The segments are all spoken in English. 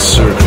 Sir.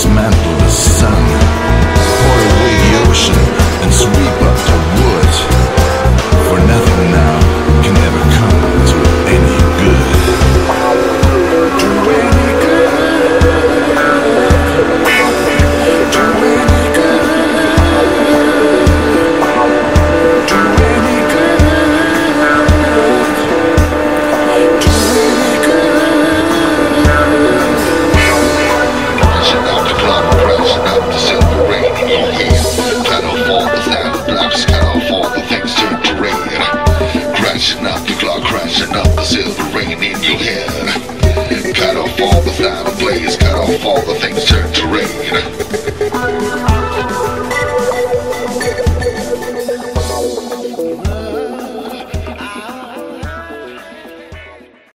dismantle the sun. All the final blaze, cut off all the things.